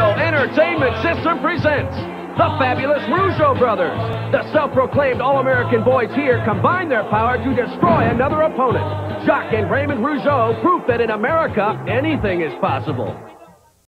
Entertainment System presents the fabulous Rougeau brothers. The self-proclaimed All-American boys here combine their power to destroy another opponent. Jacques and Raymond Rougeau prove that in America, anything is possible.